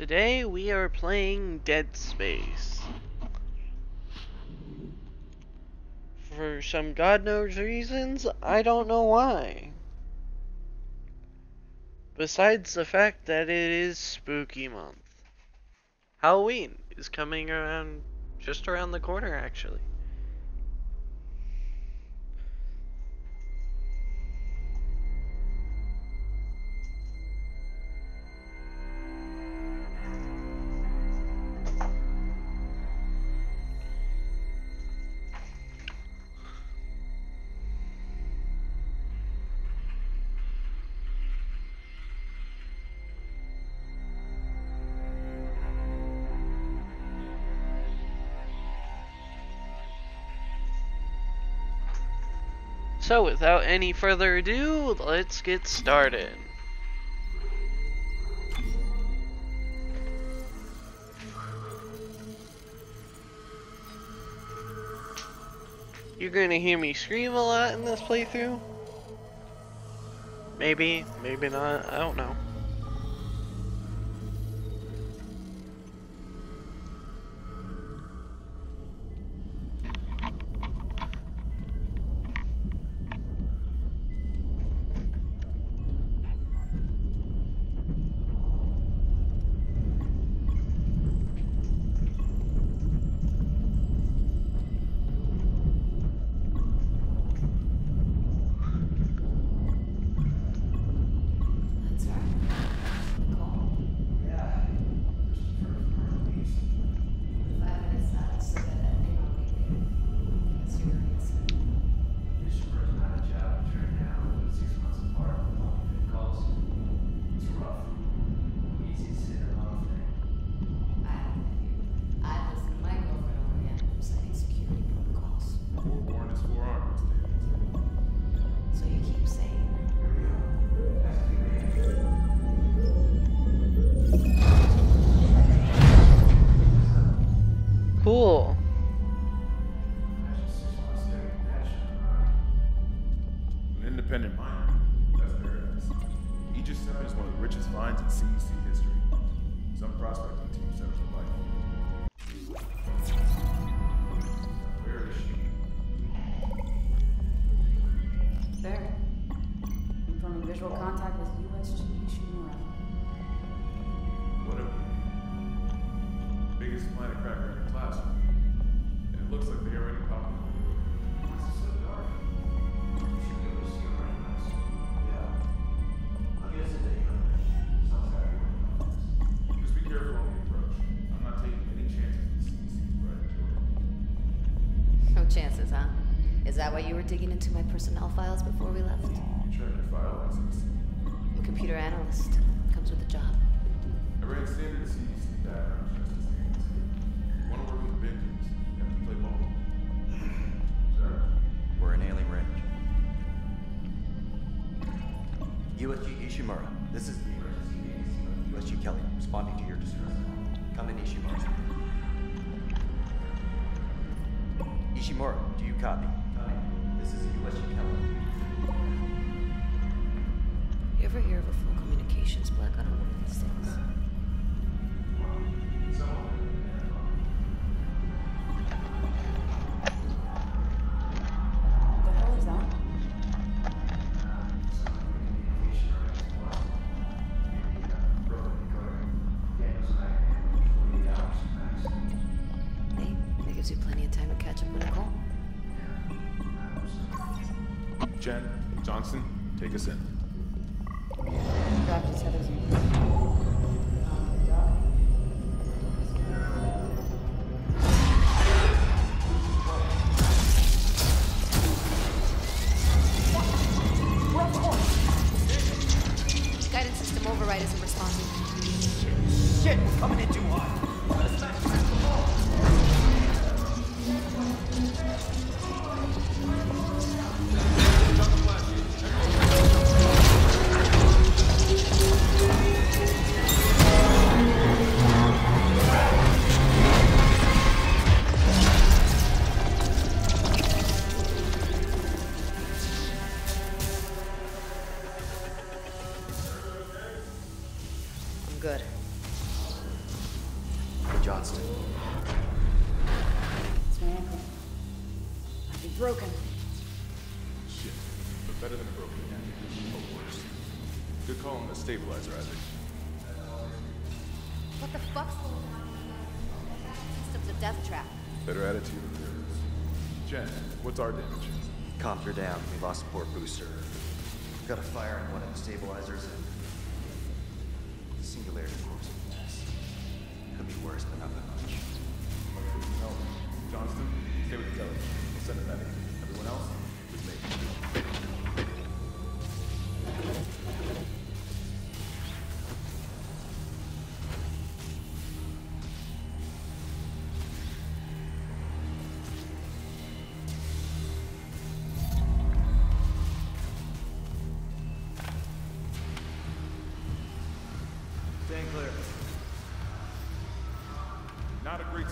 Today we are playing Dead Space. For some god knows reasons, I don't know why. Besides the fact that it is spooky month. Halloween is coming around just around the corner actually. So without any further ado, let's get started. You're gonna hear me scream a lot in this playthrough. Maybe, maybe not, I don't know. That why you were digging into my personnel files before we left? Oh, Check your file license. I'm a computer analyst. Comes with the job. I ran standard CEC background checks to standards. Want to work with the big dudes? You have to play ball. Sir? We're in Alien Range. USG Ishimura, this is the USG Kellion, responding to your distress. Come in, Ishimura. Ishimura, do you copy? This is USG Kellion. You ever hear of a full communications blackout on one of these things? The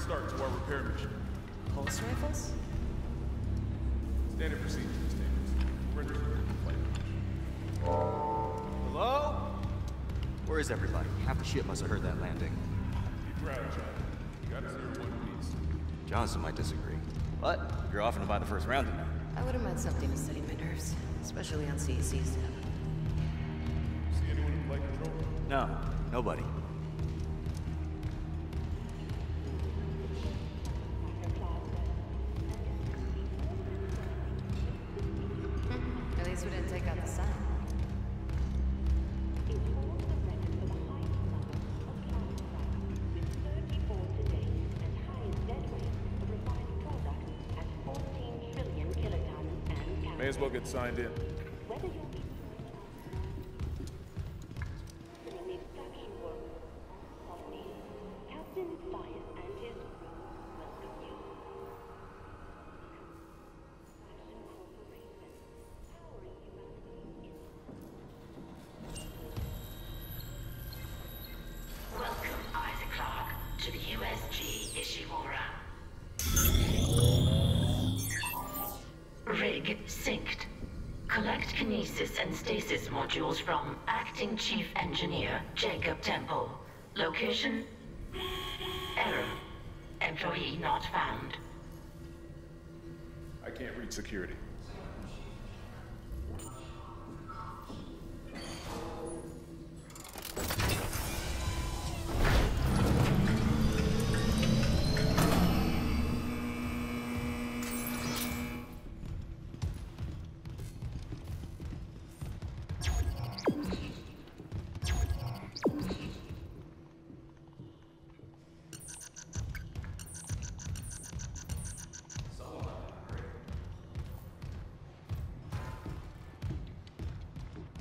start to our repair mission. Pulse rifles? Standard procedure, standards. Render flight. Hello? Where is everybody? Half the ship must have heard that landing. Keep proud, John. You got us here one piece. Johnston might disagree. But you're off and by the first round tonight. I wouldn't mind something to steady my nerves, especially on CEC's See anyone in flight control? No, nobody. Signed in. Modules from Acting Chief Engineer Jacob Temple. Location?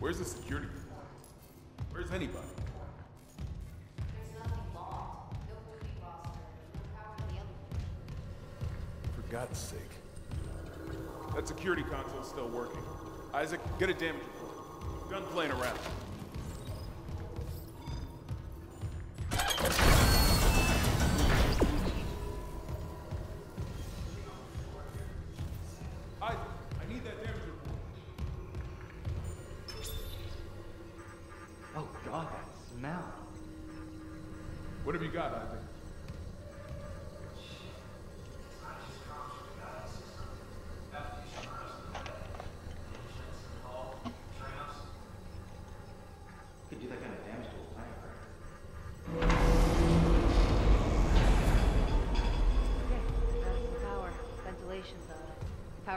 Where's the security? Where's anybody? For God's sake. That security console's still working. Isaac, get a damage report. Done playing around.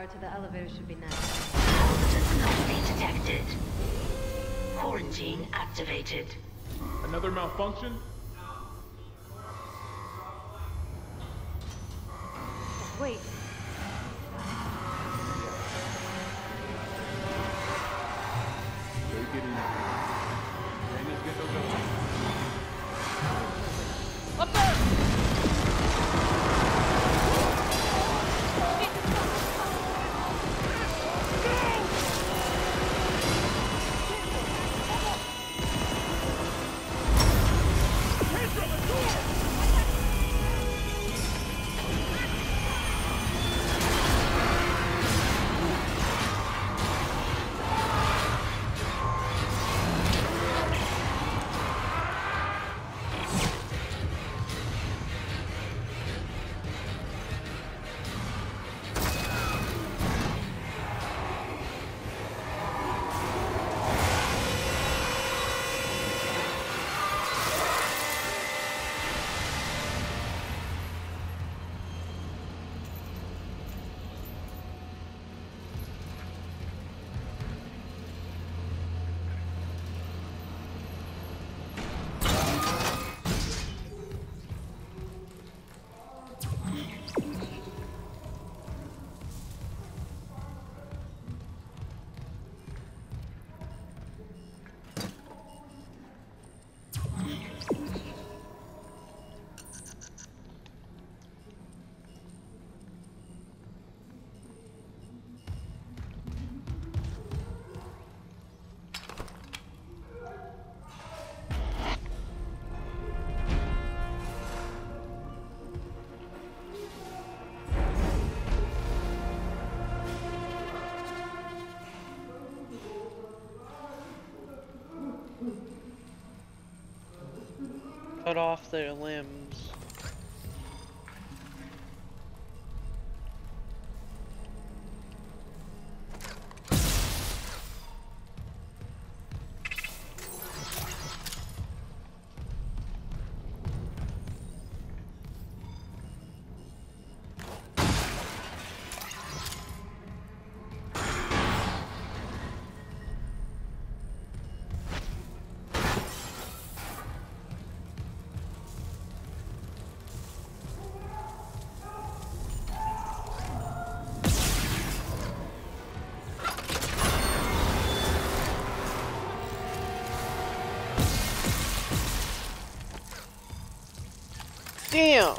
Power to the elevator should be next. Does not be detected. Quarantine activated. Another malfunction? Cut off their limbs. Damn!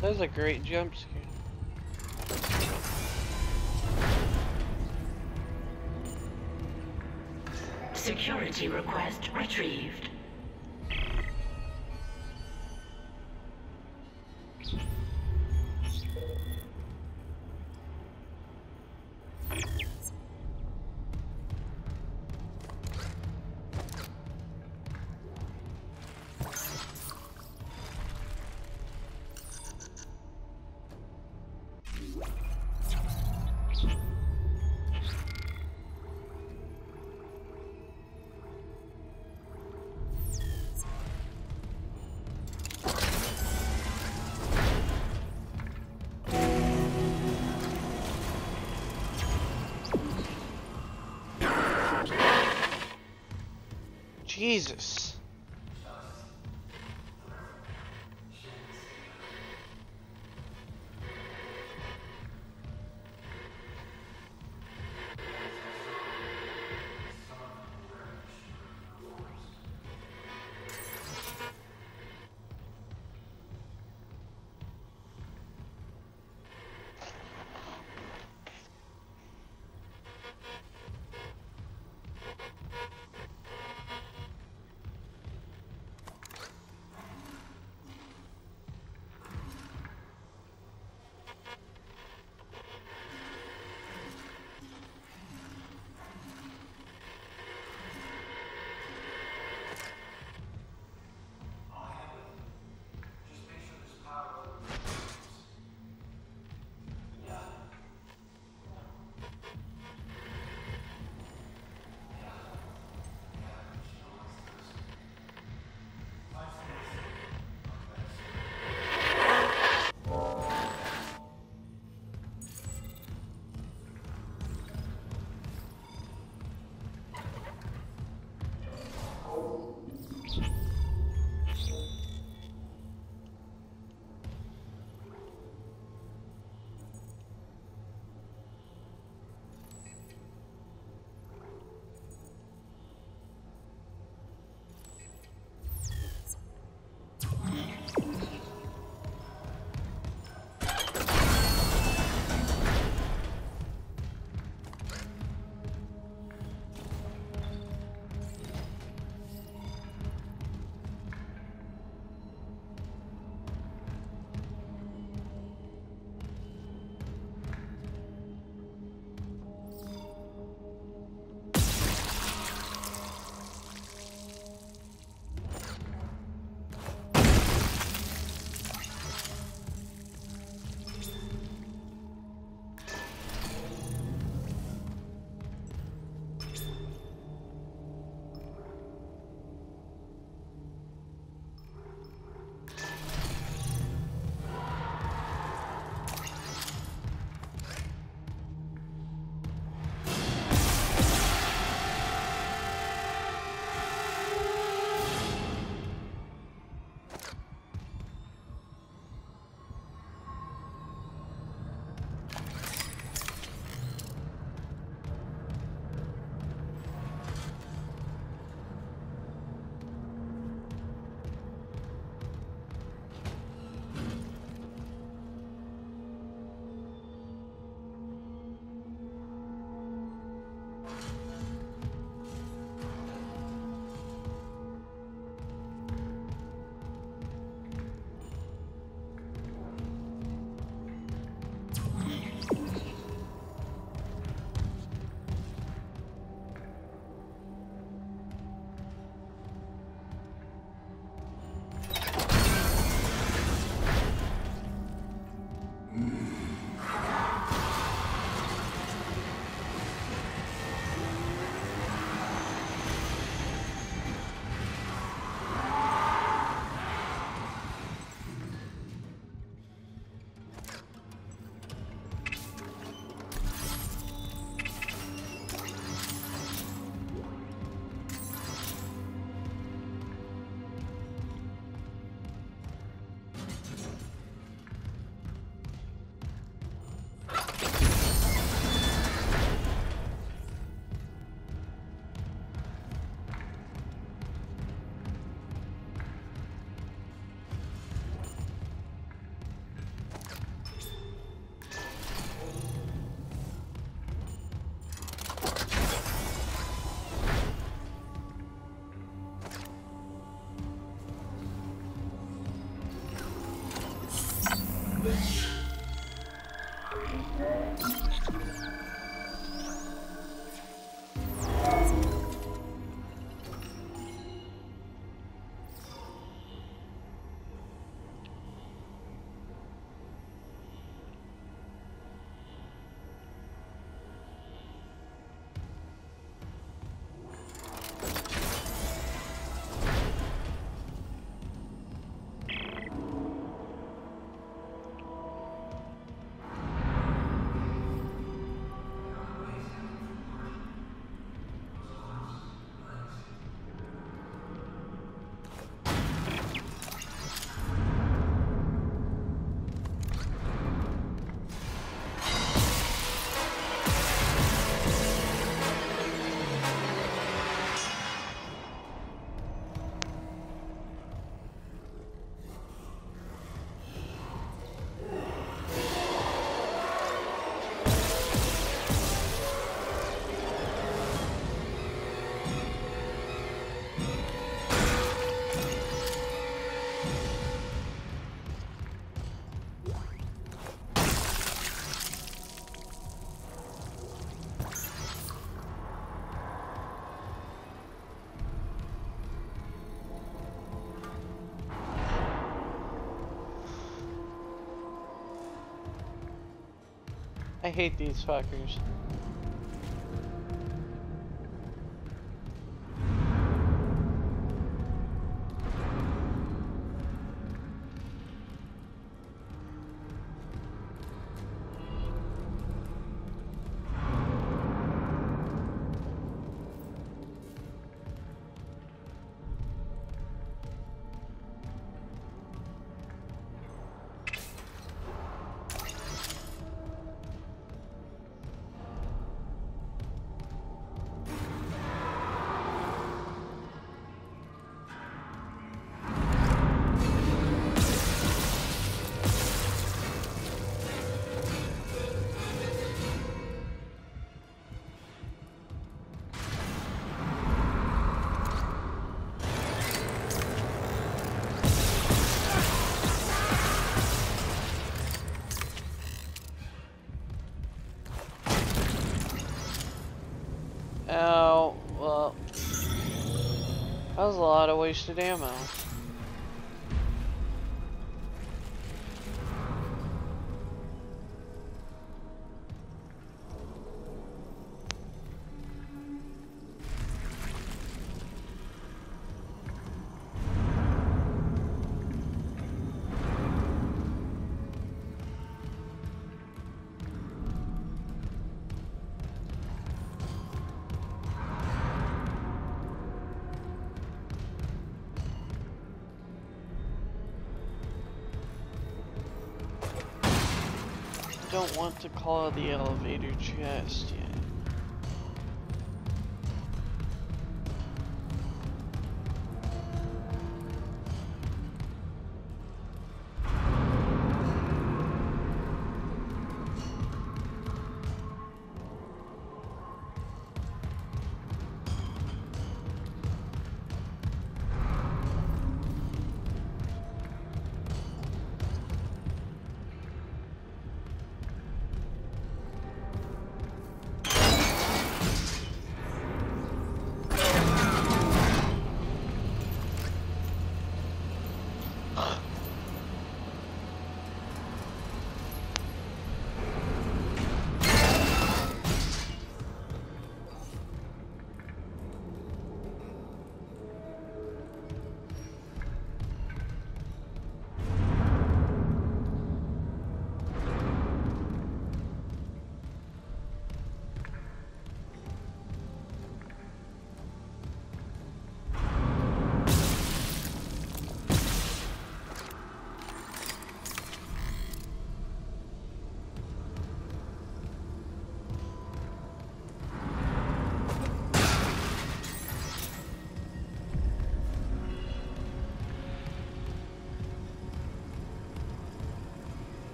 That was a great jump scare. Security request retrieved. Jesus. I hate these fuckers. Was a lot of wasted ammo. Want to call the elevator just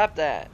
Stop that.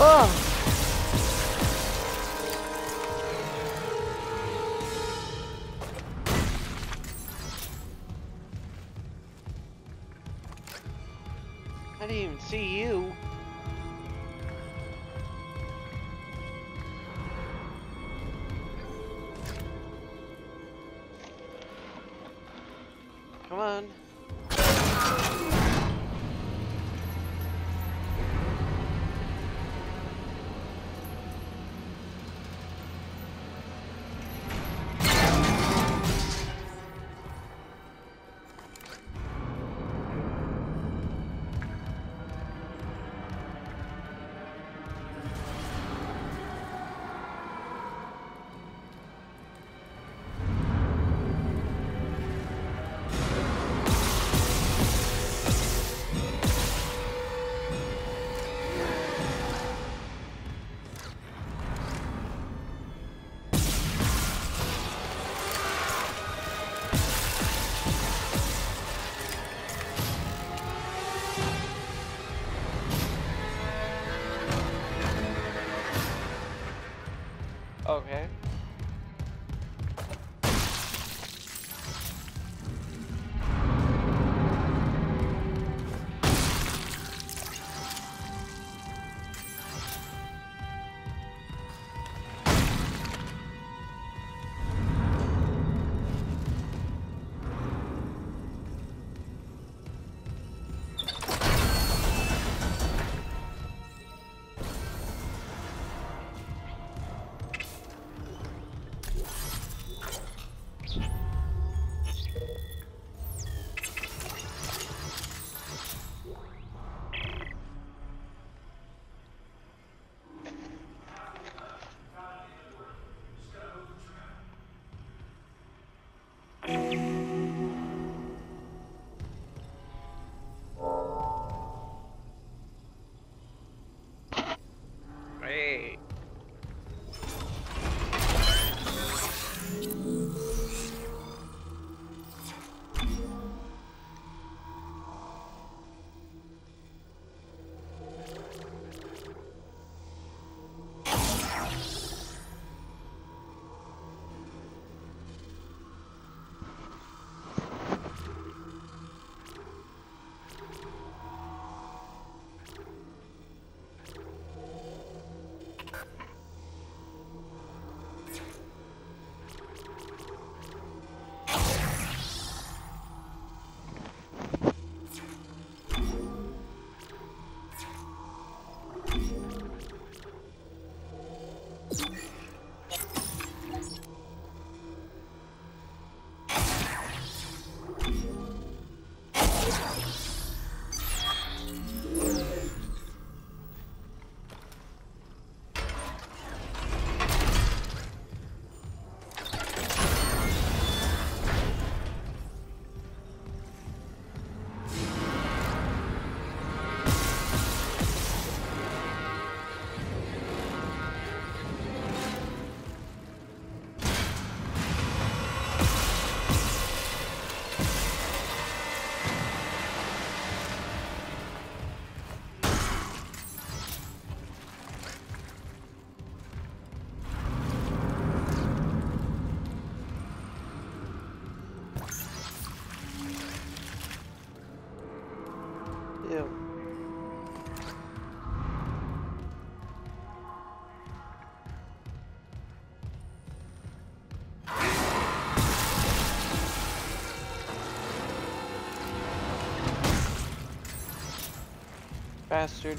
Oh! Bastard.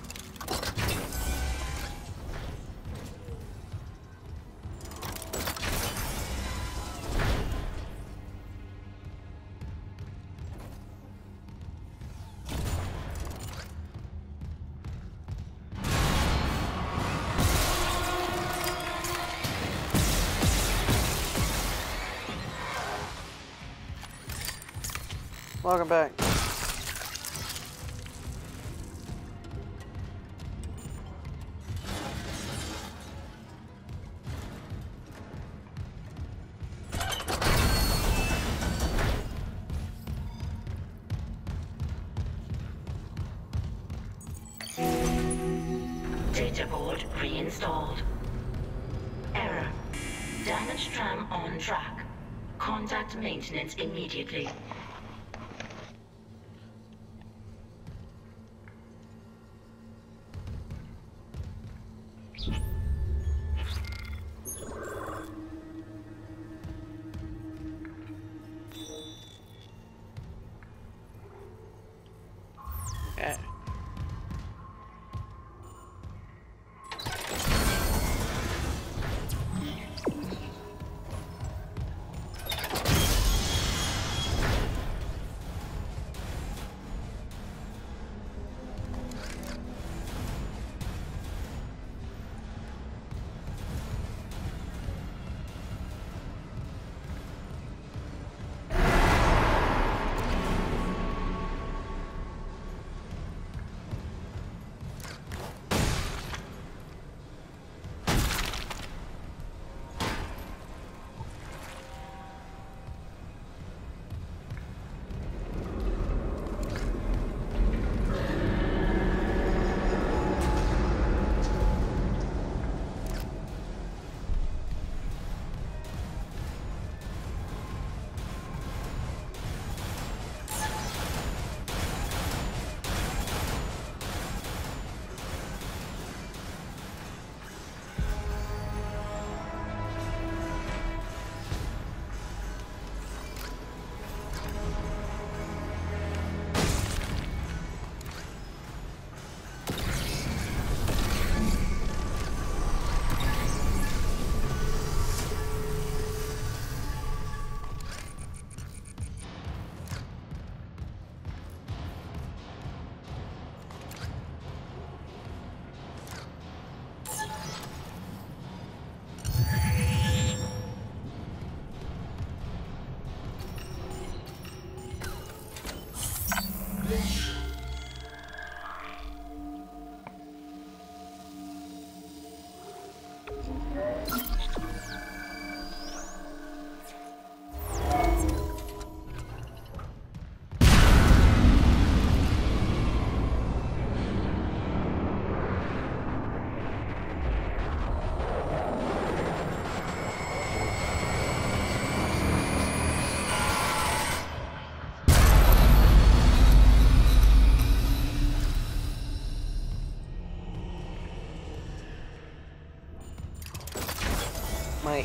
Welcome back.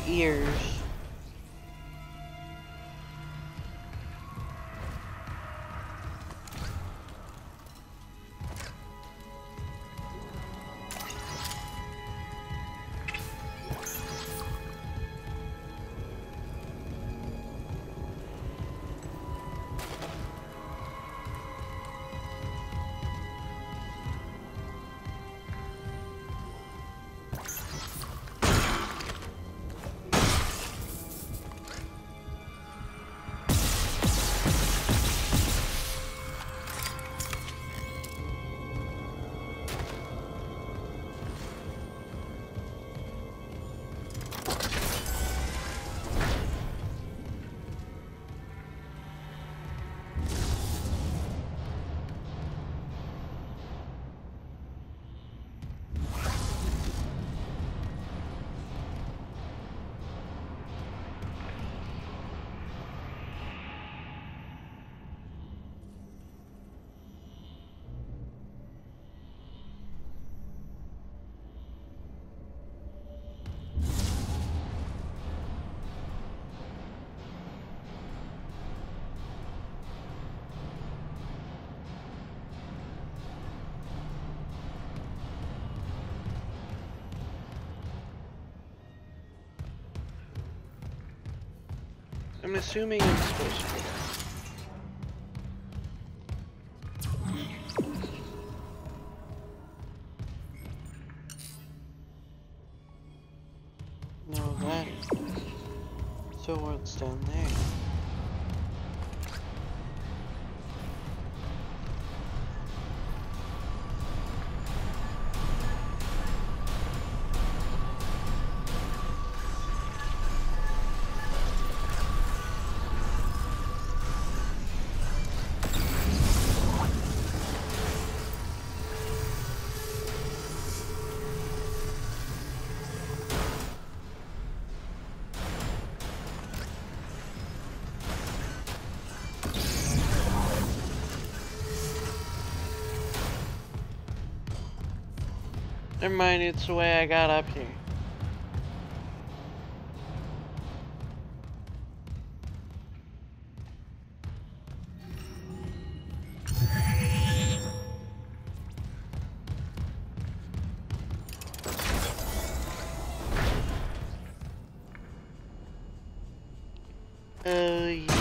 Ears. I'm assuming I'm supposed to. No, that. So what's down there? Never mind, it's the way I got up here. Oh yeah.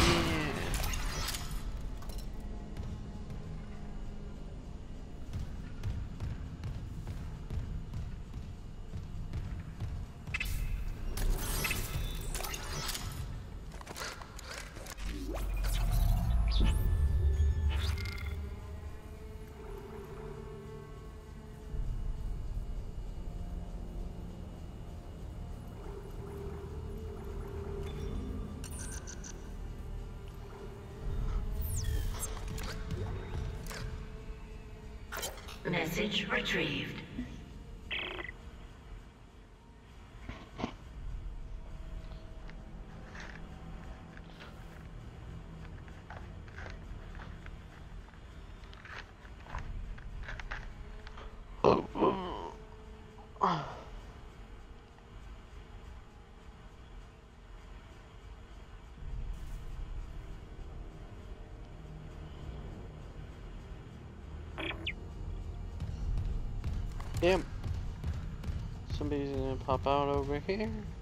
Message retrieved. Pop out over here.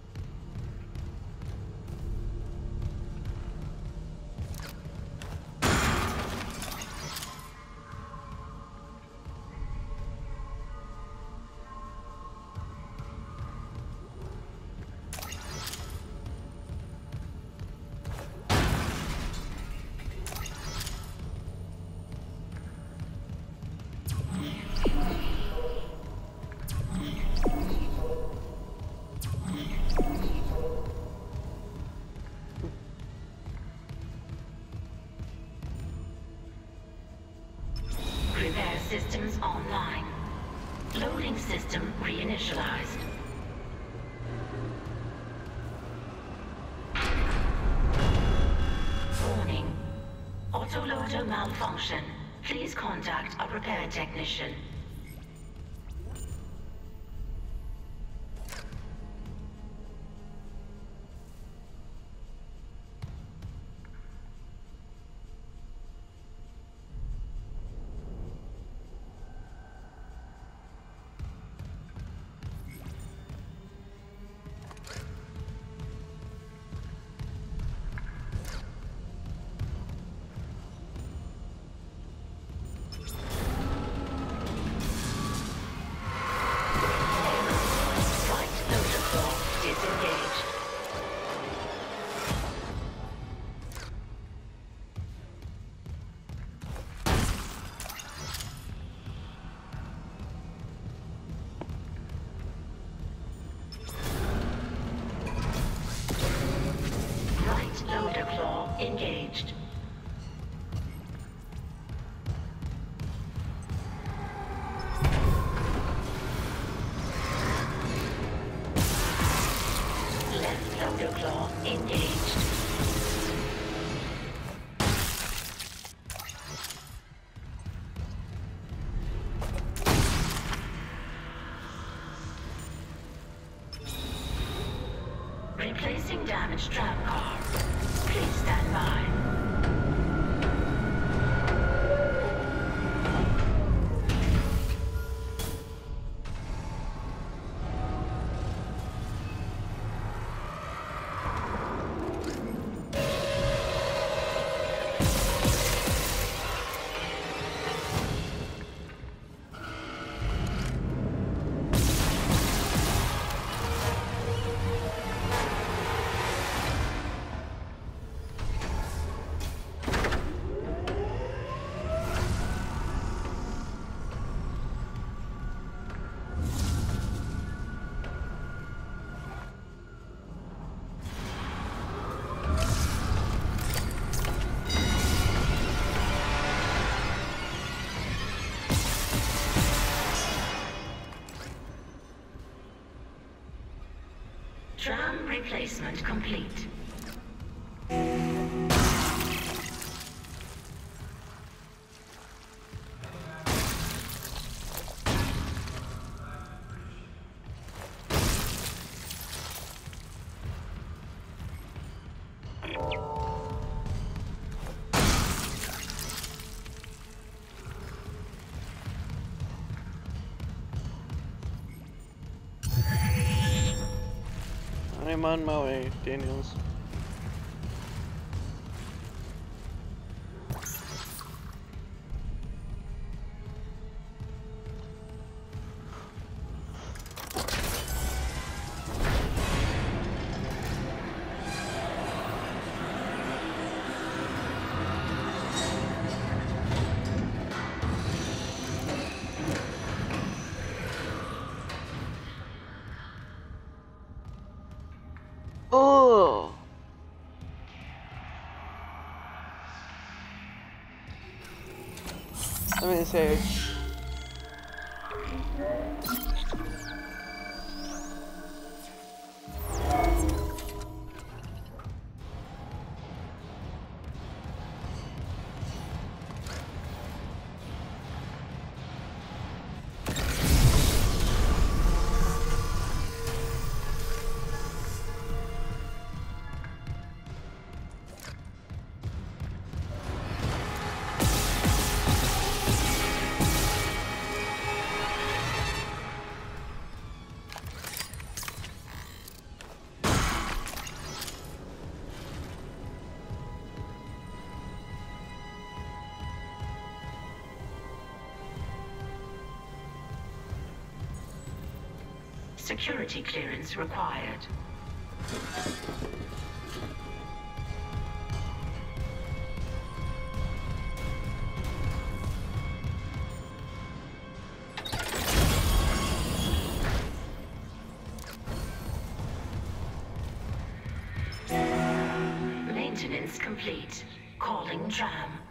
Technician. Assessment complete. I'm on my way, Daniels. Let Security clearance required. Maintenance complete. Calling tram.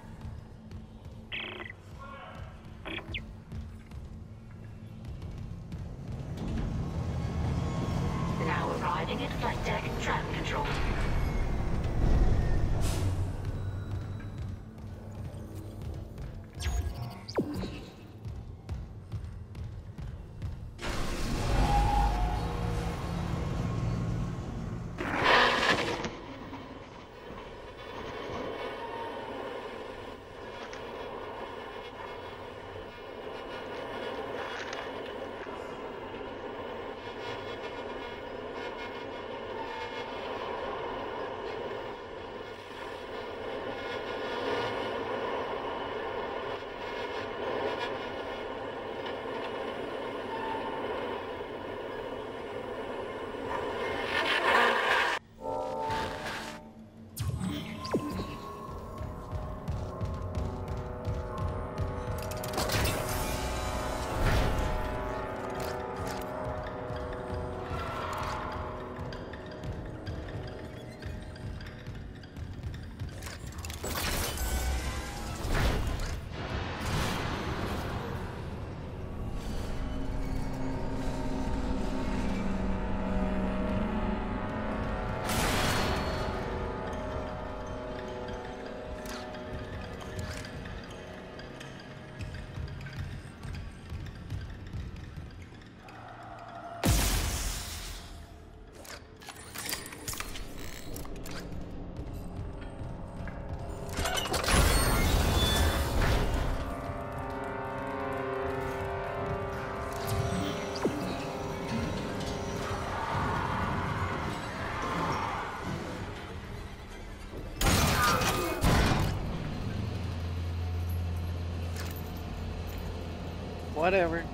Whatever.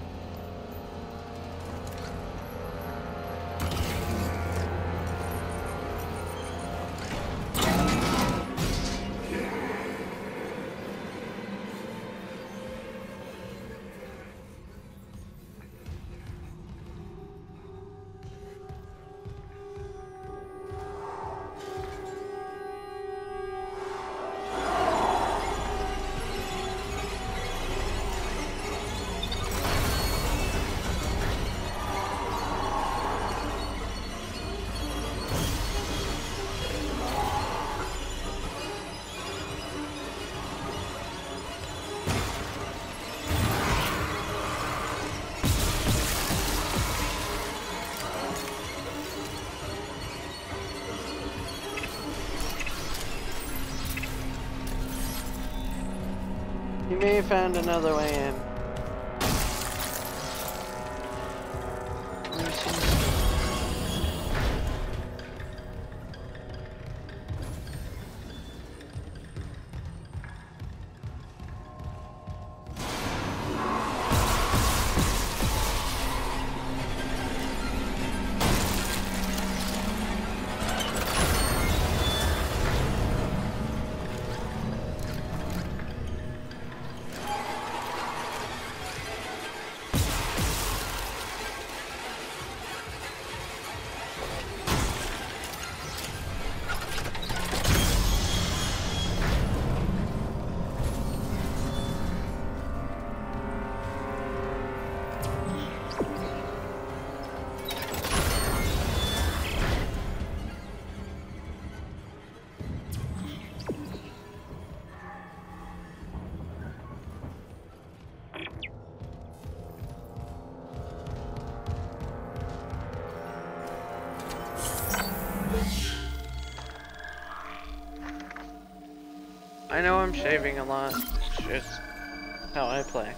Have found another way in. I know I'm shaving a lot. It's just how I play.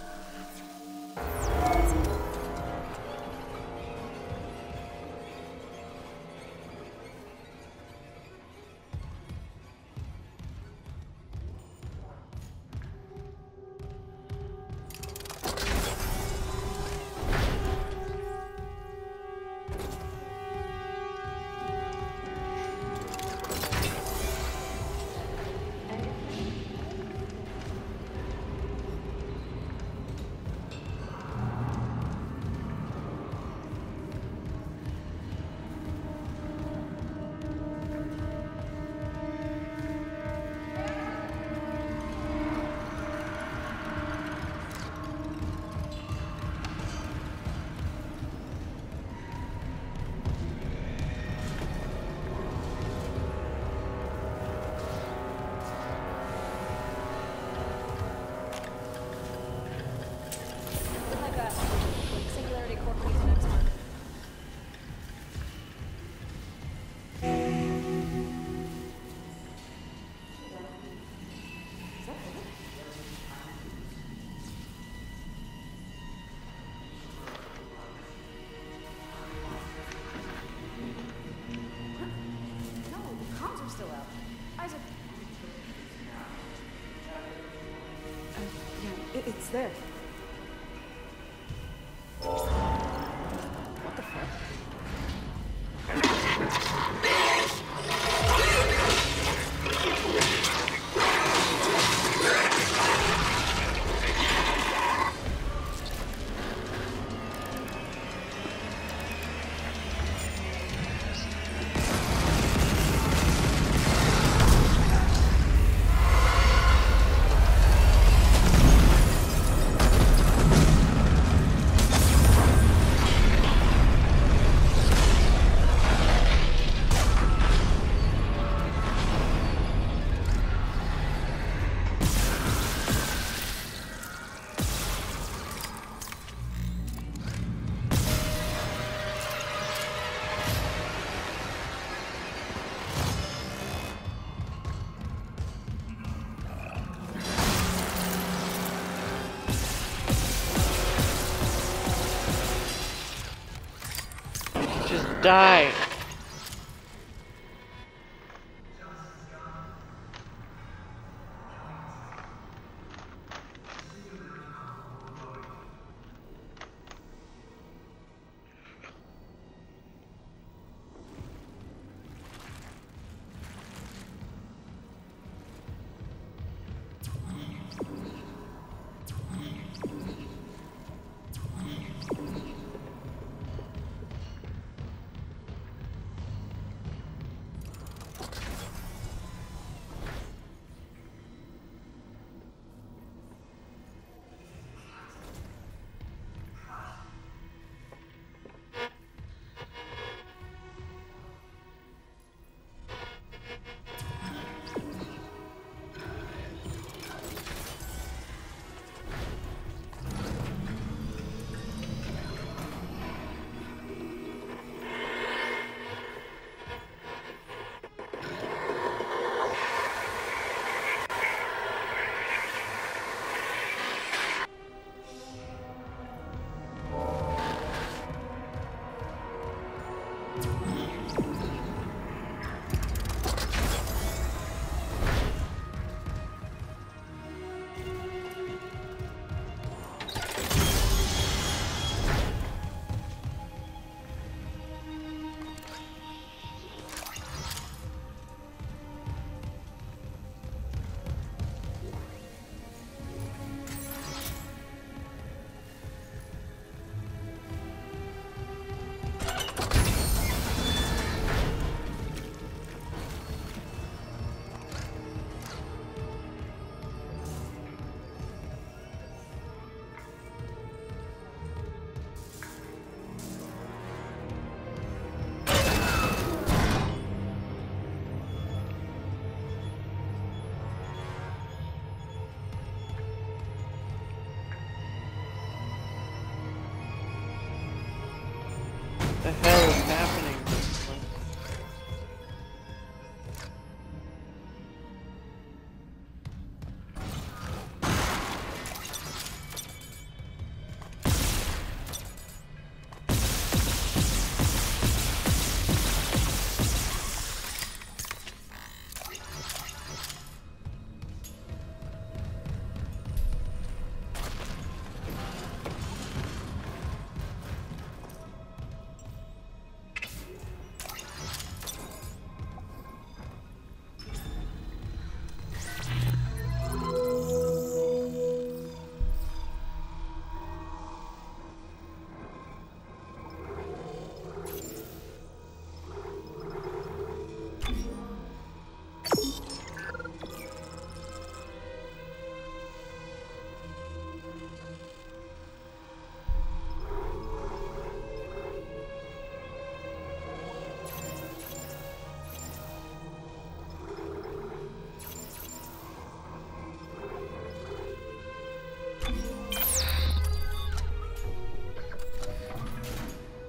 Die.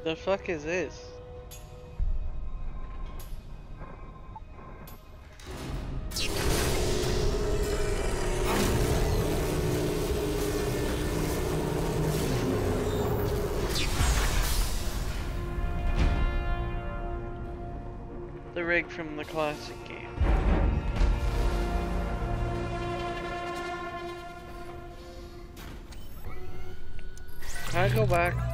The fuck is this? The rig from the classic game. Can I go back?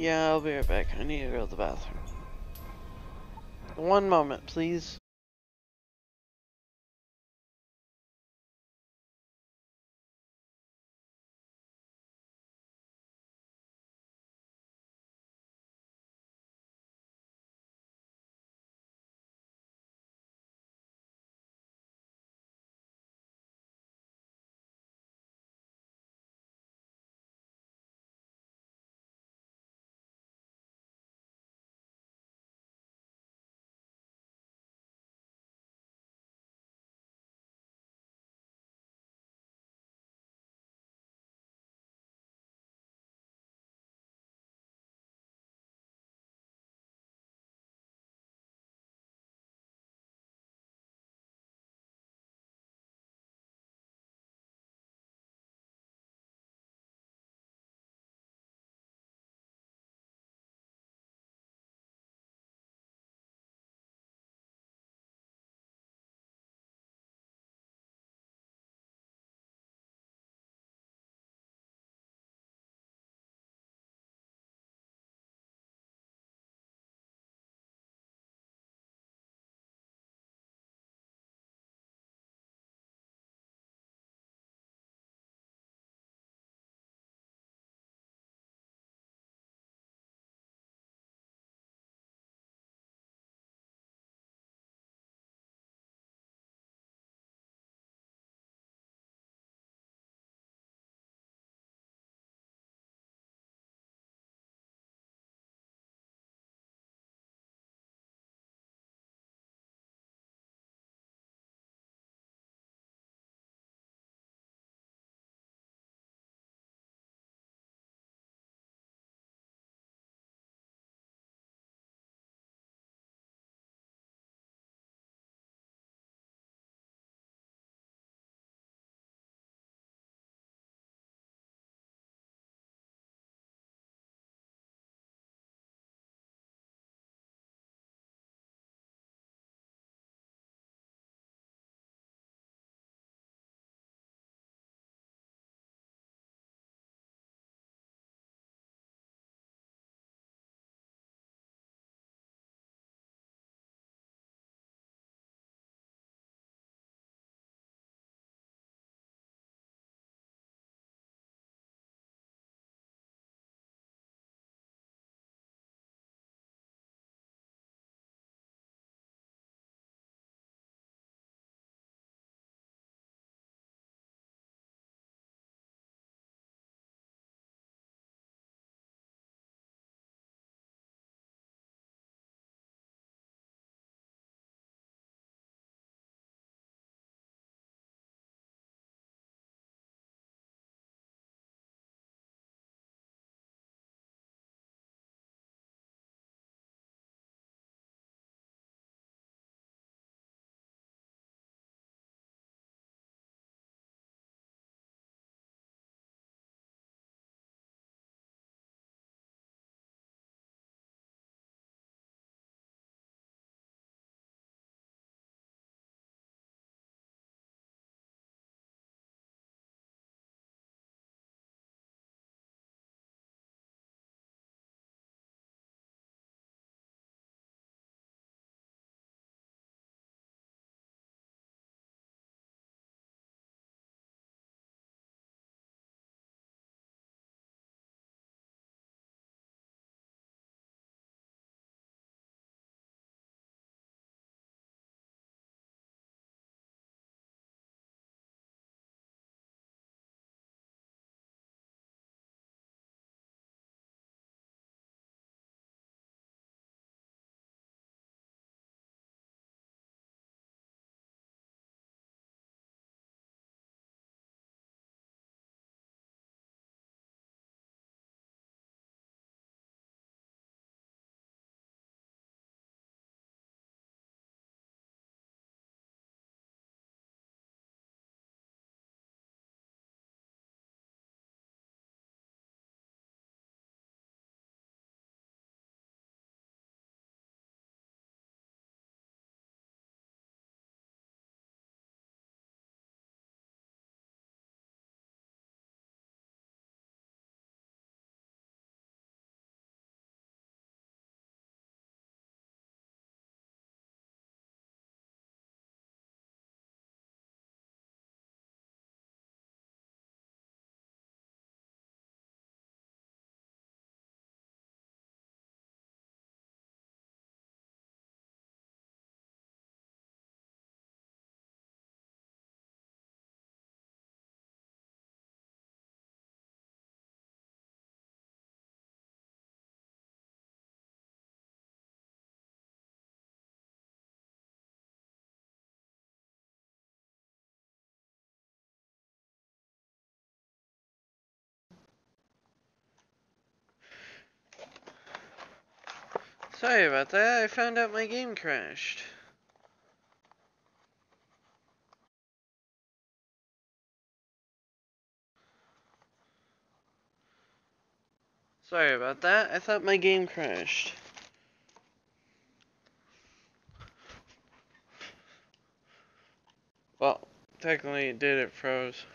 Yeah, I'll be right back. I need to go to the bathroom. One moment, please. Sorry about that. I found out my game crashed. Sorry about that. I thought my game crashed. Well, technically it did, it froze.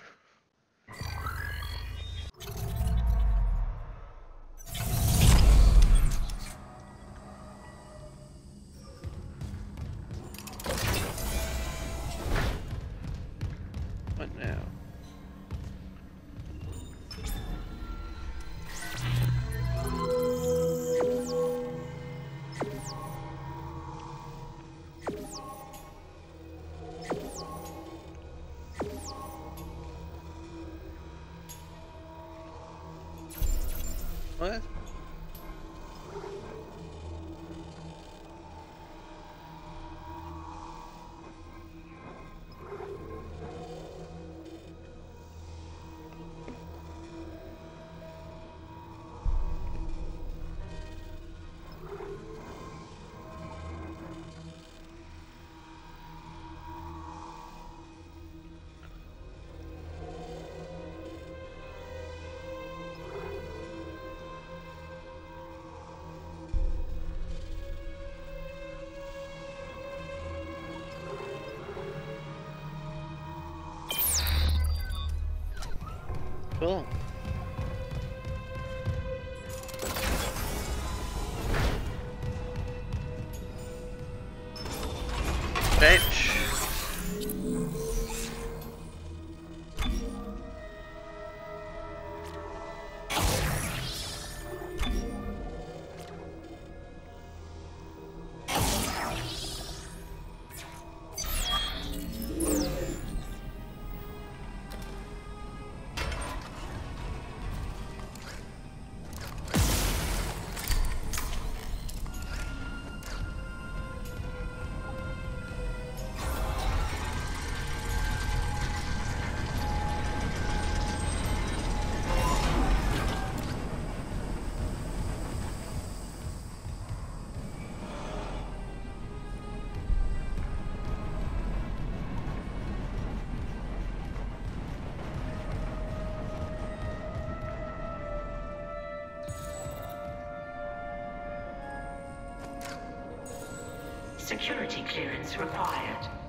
Security clearance required.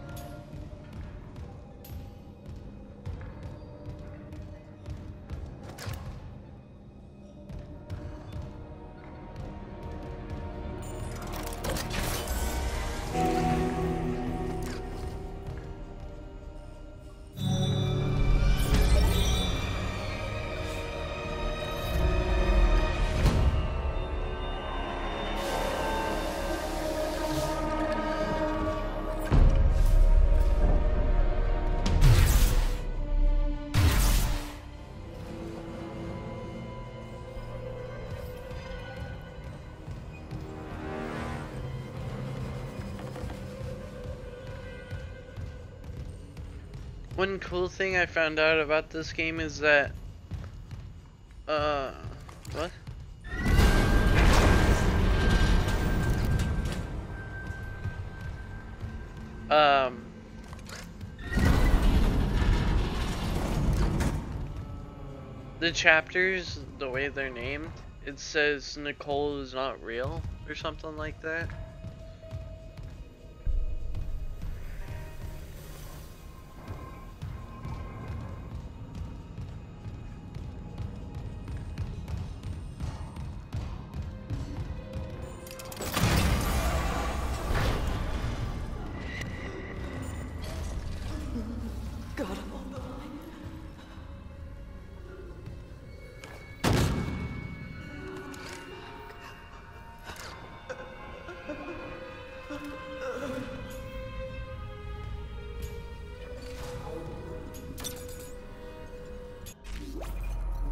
Cool thing I found out about this game is that, uh, what? Um, the chapters, the way they're named, it says Nicole is not real or something like that.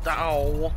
Ow.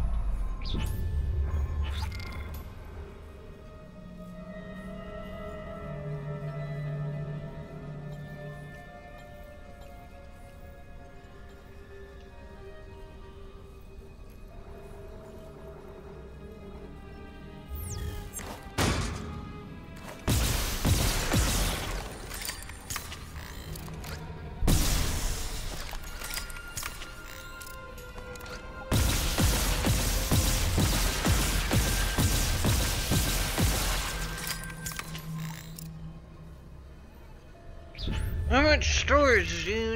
surgiu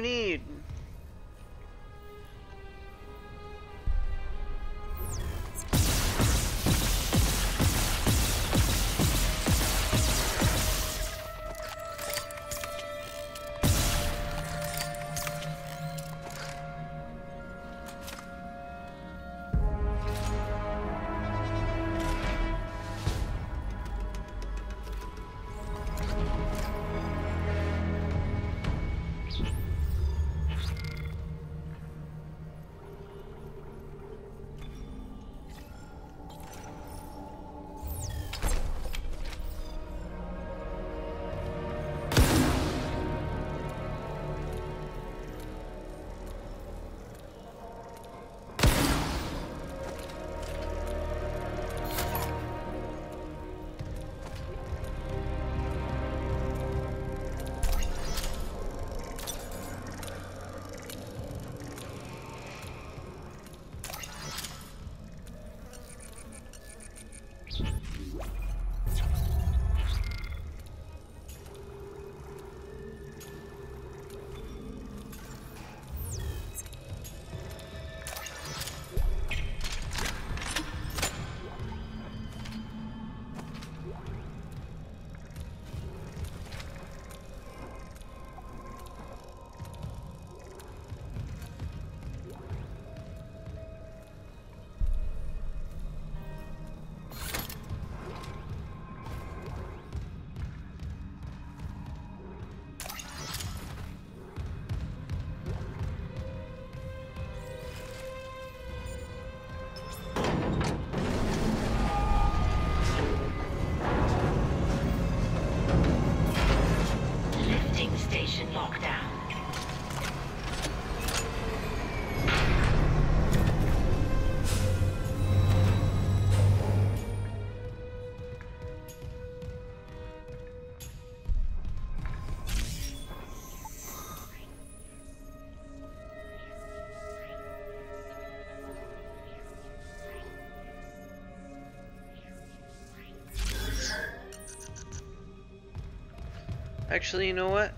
Actually, you know what?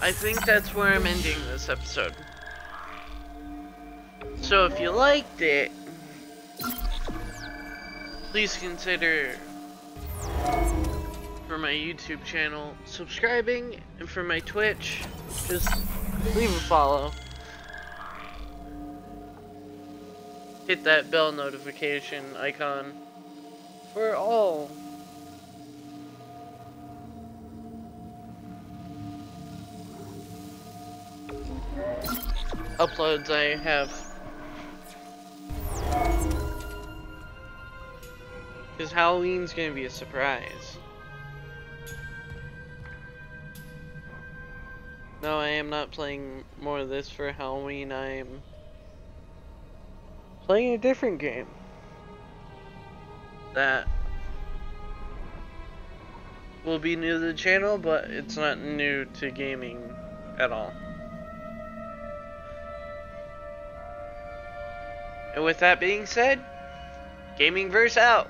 I think that's where I'm ending this episode. So if you liked it, please consider for my YouTube channel subscribing and for my Twitch, just leave a follow. Hit that bell notification icon for all uploads I have. Because Halloween's gonna be a surprise. No, I am not playing more of this for Halloween. I am playing a different game. That will be new to the channel, but it's not new to gaming at all. And with that being said, Gaming Verse out.